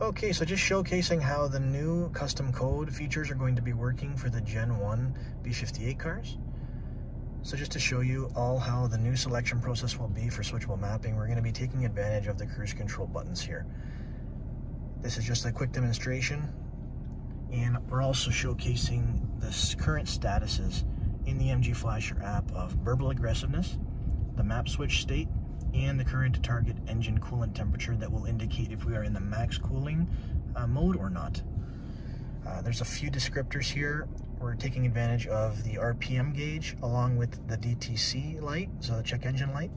Okay, so just showcasing how the new custom code features are going to be working for the Gen 1 B58 cars. So just to show you all how the new selection process will be for switchable mapping, we're going to be taking advantage of the cruise control buttons here. This is just a quick demonstration, and we're also showcasing the current statuses in the MG Flasher app of burble aggressiveness, the map switch state, and the current target engine coolant temperature that will indicate if we are in the max cooling uh, mode or not. Uh, there's a few descriptors here. We're taking advantage of the RPM gauge along with the DTC light, so the check engine light.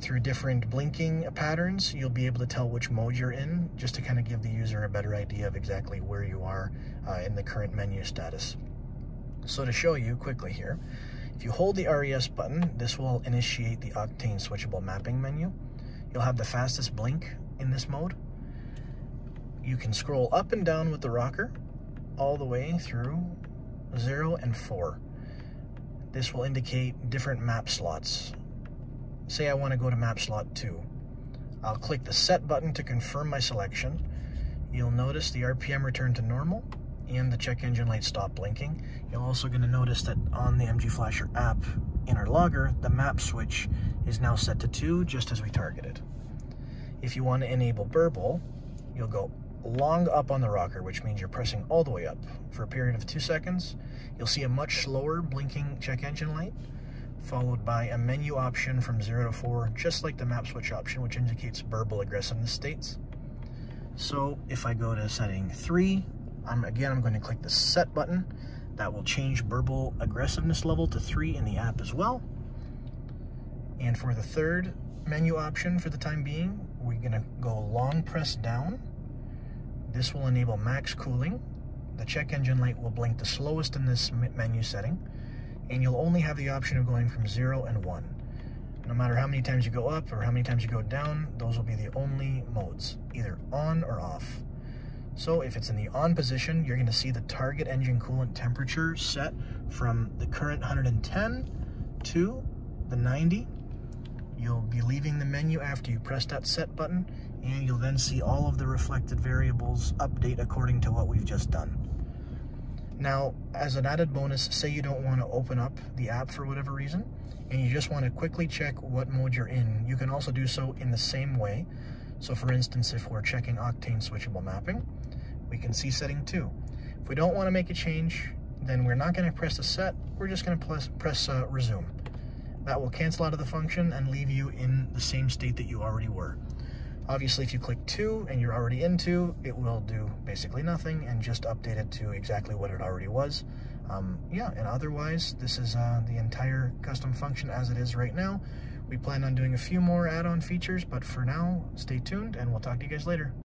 Through different blinking patterns, you'll be able to tell which mode you're in, just to kind of give the user a better idea of exactly where you are uh, in the current menu status. So to show you quickly here, if you hold the RES button, this will initiate the Octane switchable mapping menu. You'll have the fastest blink in this mode. You can scroll up and down with the rocker all the way through 0 and 4. This will indicate different map slots. Say I want to go to map slot 2. I'll click the set button to confirm my selection. You'll notice the RPM return to normal and the check engine light stop blinking. You're also going to notice that on the MG Flasher app in our logger, the map switch is now set to 2, just as we targeted. If you want to enable burble, you'll go long up on the rocker, which means you're pressing all the way up for a period of 2 seconds. You'll see a much slower blinking check engine light, followed by a menu option from 0 to 4, just like the map switch option, which indicates burble aggressiveness states. So if I go to setting 3, I'm, again, I'm going to click the set button. That will change burble aggressiveness level to three in the app as well. And for the third menu option for the time being, we're gonna go long press down. This will enable max cooling. The check engine light will blink the slowest in this menu setting, and you'll only have the option of going from zero and one. No matter how many times you go up or how many times you go down, those will be the only modes, either on or off. So if it's in the on position, you're gonna see the target engine coolant temperature set from the current 110 to the 90. You'll be leaving the menu after you press that set button, and you'll then see all of the reflected variables update according to what we've just done. Now, as an added bonus, say you don't want to open up the app for whatever reason, and you just want to quickly check what mode you're in, you can also do so in the same way. So for instance, if we're checking Octane switchable mapping, we can see setting two. If we don't want to make a change, then we're not going to press the set, we're just going to press, press uh, resume. That will cancel out of the function and leave you in the same state that you already were. Obviously, if you click 2 and you're already in 2, it will do basically nothing and just update it to exactly what it already was. Um, yeah, and otherwise, this is uh, the entire custom function as it is right now. We plan on doing a few more add-on features, but for now, stay tuned and we'll talk to you guys later.